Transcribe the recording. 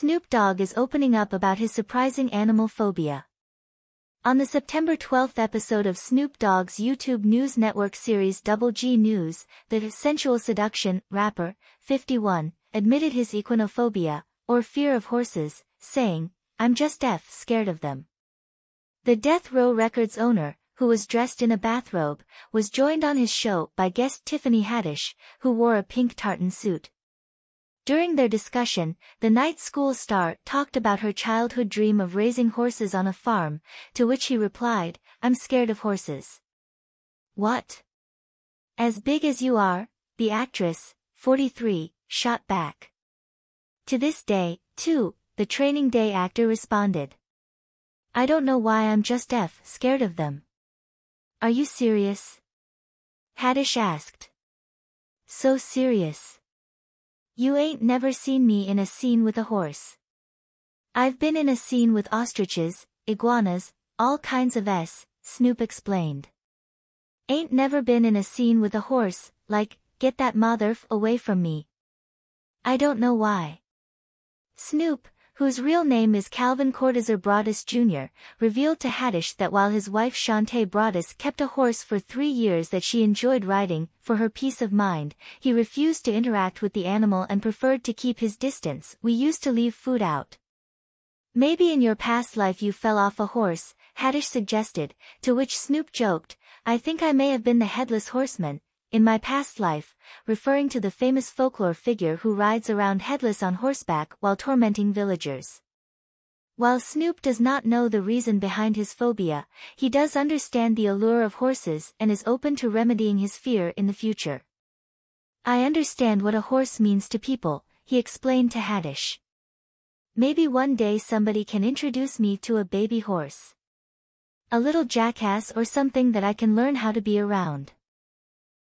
Snoop Dogg is opening up about his surprising animal phobia. On the September 12th episode of Snoop Dogg's YouTube News Network series Double G News, the sensual seduction rapper, 51, admitted his equinophobia, or fear of horses, saying, I'm just F scared of them. The Death Row Records owner, who was dressed in a bathrobe, was joined on his show by guest Tiffany Haddish, who wore a pink tartan suit. During their discussion, the night school star talked about her childhood dream of raising horses on a farm, to which he replied, I'm scared of horses. What? As big as you are, the actress, 43, shot back. To this day, too, the training day actor responded. I don't know why I'm just F scared of them. Are you serious? Haddish asked. So serious. You ain't never seen me in a scene with a horse. I've been in a scene with ostriches, iguanas, all kinds of S, Snoop explained. Ain't never been in a scene with a horse, like, get that motherf away from me. I don't know why. Snoop, whose real name is Calvin Cordozar Broadus Jr., revealed to Haddish that while his wife Shante Broadus kept a horse for three years that she enjoyed riding, for her peace of mind, he refused to interact with the animal and preferred to keep his distance. We used to leave food out. Maybe in your past life you fell off a horse, Haddish suggested, to which Snoop joked, I think I may have been the headless horseman, in my past life, referring to the famous folklore figure who rides around headless on horseback while tormenting villagers. While Snoop does not know the reason behind his phobia, he does understand the allure of horses and is open to remedying his fear in the future. I understand what a horse means to people, he explained to Haddish. Maybe one day somebody can introduce me to a baby horse. A little jackass or something that I can learn how to be around.